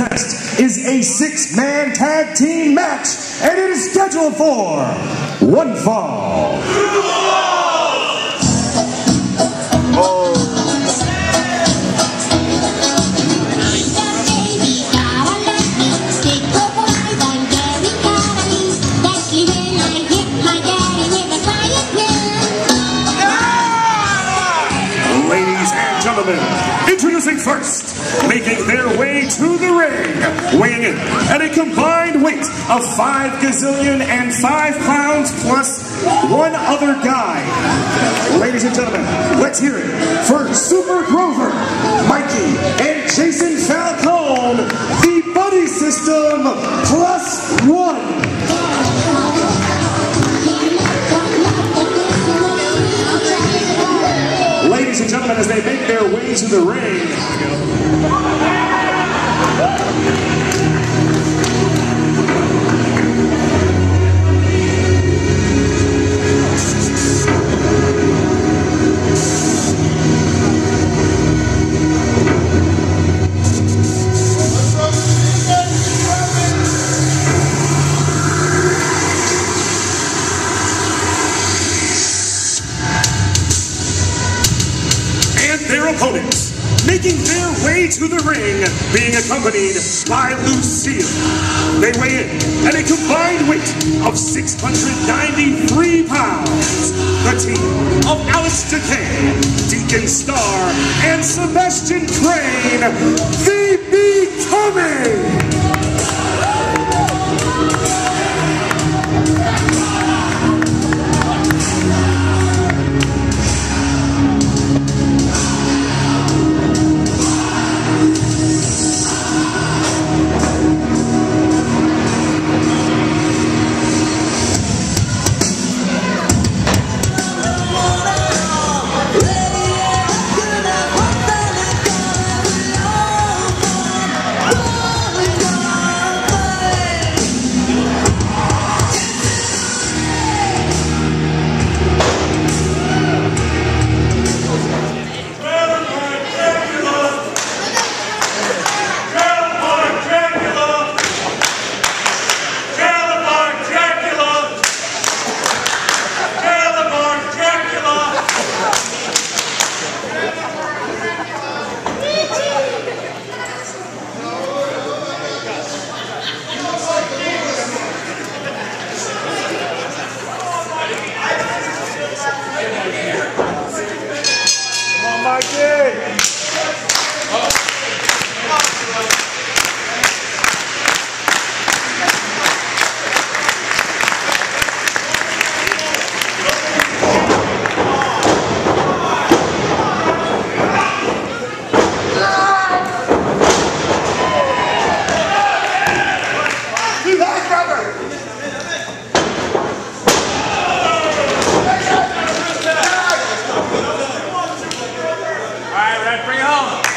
contest is a six-man tag team match, and it is scheduled for one fall. Ladies and gentlemen, introducing first, making their way to the ring, weighing in at a combined weight of five gazillion and five pounds plus one other guy. Ladies and gentlemen, let's hear it for Super Grover, Mikey, and Jason the ring, opponents, making their way to the ring, being accompanied by Lucille. They weigh in at a combined weight of 693 pounds. The team of Alex Decay, Deacon Star, and Sebastian Crane, the Brad, bring it home.